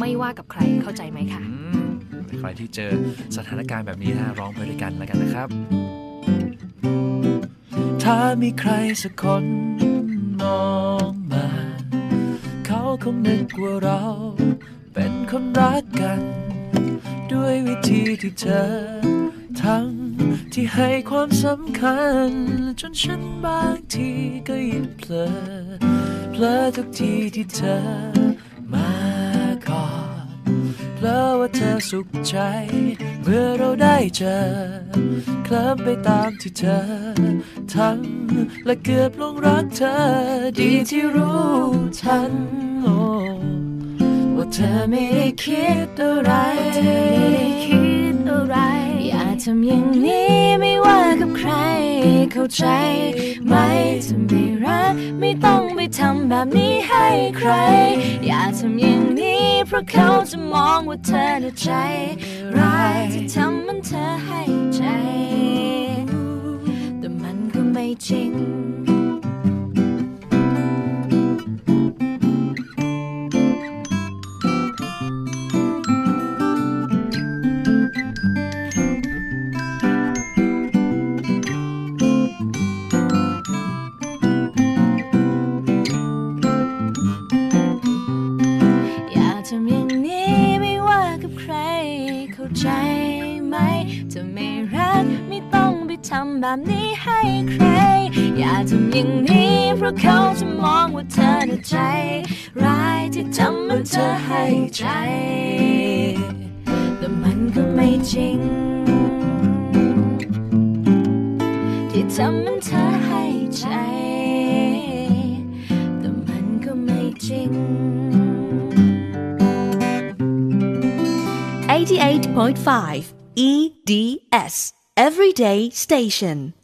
ไม่ว่ากับใครเข้าใจไหมคะอืมใครที่เจอสถานการณ์แบบนี้นะร้องไปด้วยกันแล้วกันนะครับ ถ้ามีใครสักคนมองมา เขาคงนึกว่าเรา เป็นคนรักกัน ด้วยวิธีที่เธอทำที่ให้ความสำคัญ จนฉันบางทีก็ยิ่งเพลอเพลอทุกทีที่เธอมา ลอว่าเธอสุขใจ เมื่อเราได้เจอ เคลิ้มไปตามที่เธอทำและเกือบลงรักเธอ ดีที่รู้ทันโอ้ว่าเธอไม่ได้คิดอะไรคิดอะไร อย่าทำอย่างนี้ไม่ว่ากับใครเข้าใจไหมถ้าไม่รักไม่ต้องไปทำแบบนี้ให้ใคร อย่าทำอย่างนี้ ราะเขาจะมองว่าเธอน่ะใจร้ายที่ทำมันเธอให้ใจ แต่มันก็ไม่จริง ใจไหม จะไม่รักไม่ต้องไปทำแบบนี้ให้ใคร อย่าทำอย่างนี้เพราะเขาจะมองว่าเธอน่ะใจร้ายที่ทำมันเธอให้ใจ แต่มันก็ไม่จริง ที่ทำมันเธอให้ใจ 88.5 EDS Everyday Station